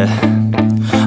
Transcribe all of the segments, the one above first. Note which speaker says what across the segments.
Speaker 1: Yeah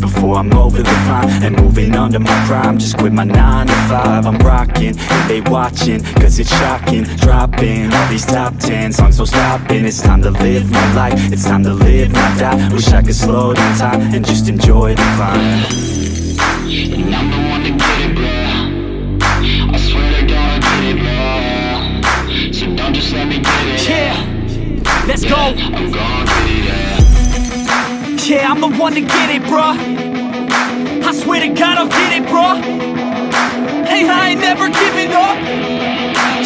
Speaker 1: before I'm over the climb And moving under my prime Just quit my 9 to 5 I'm rocking and they watching Cause it's shocking. Dropping all these top 10 songs So stopping It's time to live my life. It's time to live, my die. Wish I could slow down time And just enjoy the climb.
Speaker 2: And I'm the one to get it, bro. I swear to God I get it, bro. So don't just let me get it.
Speaker 1: Yeah, let's go.
Speaker 2: I'm gon' get it, yeah
Speaker 1: yeah, I'm the one to get it, bruh. I swear to God I'll get it, bruh. Hey, I ain't never giving up.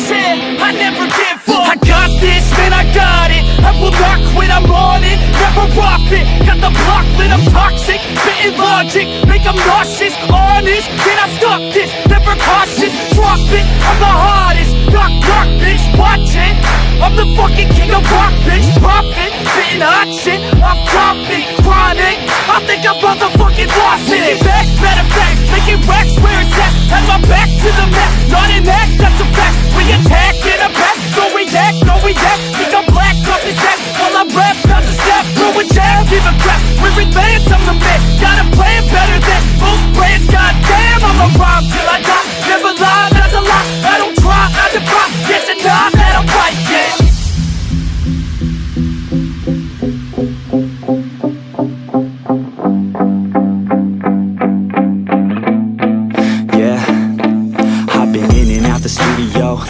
Speaker 1: Yeah, I never give up. I got this, man, I got it. I will not quit, I'm on it. Never off it. Got the block lit, I'm toxic. Spitting logic, make them nauseous. Honest, can I stop this? Never cautious, drop it. I'm the hottest. Knock, knock, bitch, watch it. I'm the fucking king of rock, bitch lost it back, better fact Making racks where it's at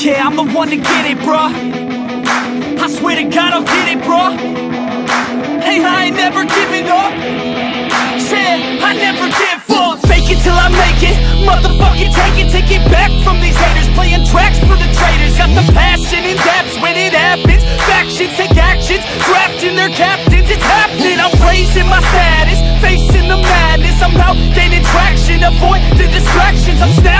Speaker 1: Yeah, I'm the one to get it, bruh. I swear to God I'll get it, bro Hey, I ain't never giving up. Yeah, I never give up. Fake it till I make it. Motherfucking take it, take it back from these haters. Playing tracks for the traitors. Got the passion in depths when it happens. Factions take actions, drafting their captains. It's happening, I'm raising my status. Facing the madness, I'm out gaining traction. Avoid the distractions, I'm snapping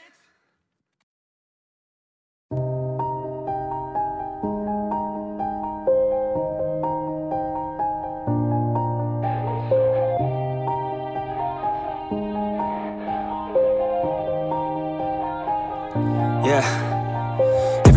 Speaker 1: Yeah